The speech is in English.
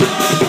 Revolution.